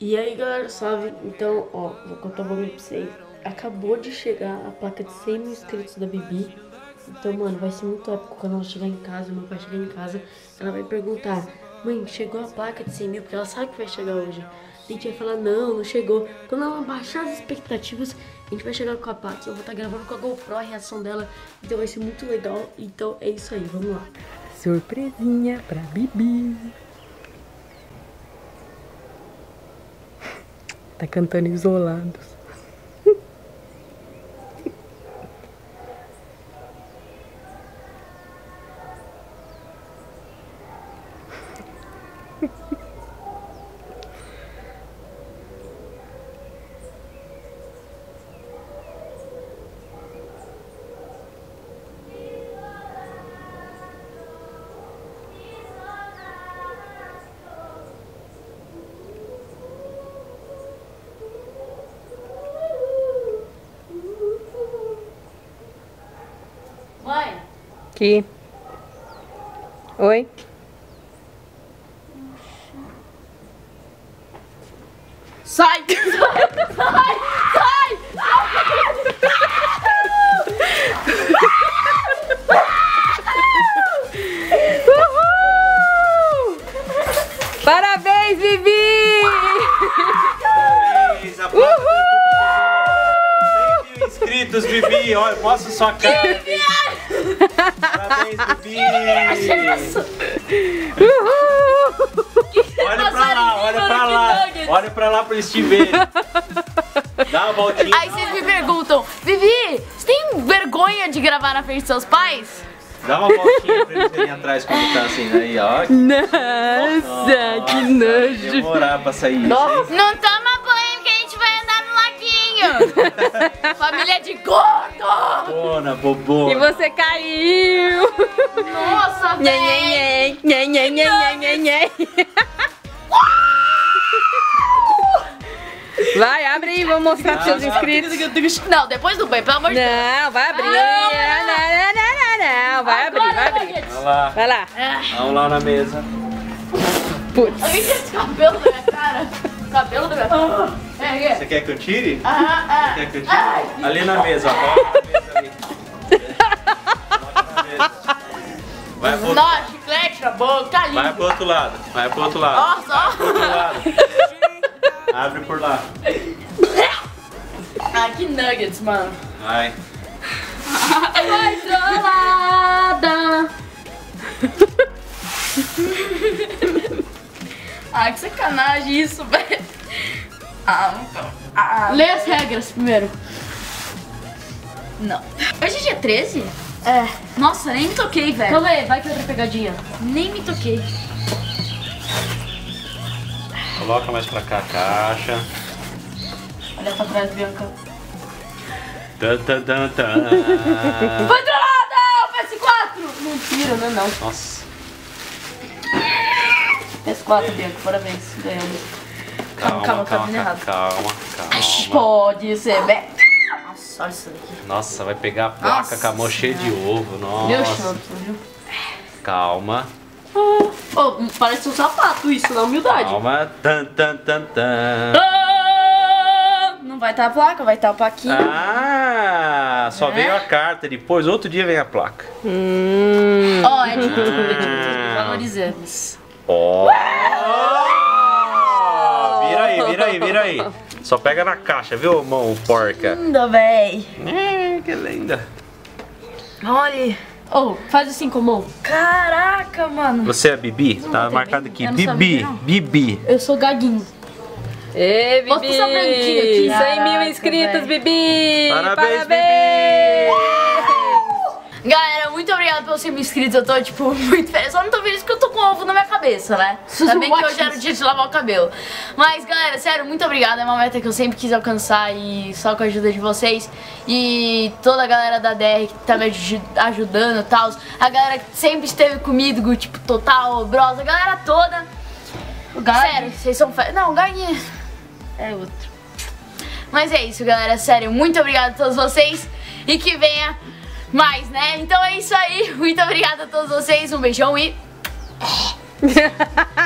E aí, galera, salve. Então, ó, vou contar um bagulho pra vocês. Acabou de chegar a placa de 100 mil inscritos da Bibi. Então, mano, vai ser muito épico quando ela chegar em casa, meu pai chegar em casa. Ela vai perguntar, mãe, chegou a placa de 100 mil? Porque ela sabe que vai chegar hoje. A gente vai falar, não, não chegou. Quando ela baixar as expectativas, a gente vai chegar com a placa. Eu vou estar gravando com a GoPro a reação dela. Então vai ser muito legal. Então é isso aí, vamos lá. Surpresinha pra Bibi. Tá cantando isolados. Mãe, Aqui. Oi? sai! sai! Sai! Parabéns, Bibi! Parabéns, 100 mil inscritos, Bibi. Olha, mostra sua cara. Parabéns, Bibi. Olha pra lá, olha pra lá. Olha pra lá pra eles te verem. Dá uma voltinha. Aí vocês me perguntam, Vivi, você tem vergonha de gravar na frente dos seus pais? Dá uma voltinha pra eles verem atrás como tá assim. Aí, ó. Nossa, que Vai nojo. demorar pra sair isso, hein? Não toma Família de gordo. Bona, bobô. E você caiu. Nossa, velho. nhê, nhê, nhê, nhê. Vai, abre aí, vamos mostrar pros seus inscritos. Não, depois do banho, pelo amor de Deus. Não, vai abrir. Não, não, não, não, não. Vai abrir, vai abrir. Vamos lá. Vai lá. Vamos lá na mesa. Putz. Olha esse cabelo da minha cara. Cabelo da minha cara. É, é. Você quer que eu tire? Ah, ah. Quer que eu tire? Ali na mesa, ó. Coloca na mesa ali. Coloca na mesa. Vai pro, chiclete na boca, tá vai lindo. pro outro lado. Vai pro outro lado. Nossa, Pro outro lado. Abre por lá. Ah, que nuggets, mano. Vai. Vai trollada. ah, que sacanagem isso, velho. Ah, não. Ah, Lê as regras primeiro. não. Hoje é dia 13? É. Nossa, nem me toquei, velho. Então lê, vai que outra pegadinha. Nem me toquei. Coloca mais pra cá a caixa. Olha pra trás, Bianca. Tan, tan, tan, tan. Foi trollada! PS4! Mentira, não é não. Nossa. PS4, Bianca, parabéns. Ganhamos. Calma, calma, calma, tá calma, errado. calma, calma. Pode ser, be... Nossa, olha isso daqui. Nossa, vai pegar a placa Nossa com a mão cheia de ovo. Meu Nossa. chance, viu? Calma, Ô, parece um sapato isso, na humildade. calma. Tan, tan, tan, tan. Ah, Não vai estar a placa, vai estar o plaquinho. Ah, só É? veio a carta depois, outro dia vem a placa. Hum. Ó, é de tudo, é de tudo. Valorizamos. Ó! Vira vira aí. Só pega na caixa, viu, mão porca? Linda, véi. É, que linda. Olha. Ô, faz assim com a mão. Caraca, mano. Você é Bibi? Tá botei marcado bem? aqui. Eu não Bibi, sabia, não. Bibi. Eu sou gaguinho. Ê, Posso Bibi! passar branquinho aqui? 100 mil inscritos. Bibi! Parabéns, Galera, muito obrigada pelos 100 mil inscritos. Eu tô, tipo, muito feliz. Só não tô feliz porque eu tô com ovo na minha cabeça, né? Também que hoje era o dia de lavar o cabelo. Mas, galera, sério, muito obrigada. É uma meta que eu sempre quis alcançar e só com a ajuda de vocês. E toda a galera da DR que tá me aju- ajudando e tal. A galera que sempre esteve comigo, tipo, Total, Bros, a galera toda. Sério, vocês são. Não, ganhei. É outro. Mas é isso, galera. Sério, muito obrigada a todos vocês. E que venha mais, né? Então é isso aí. Muito obrigada a todos vocês. Um beijão e.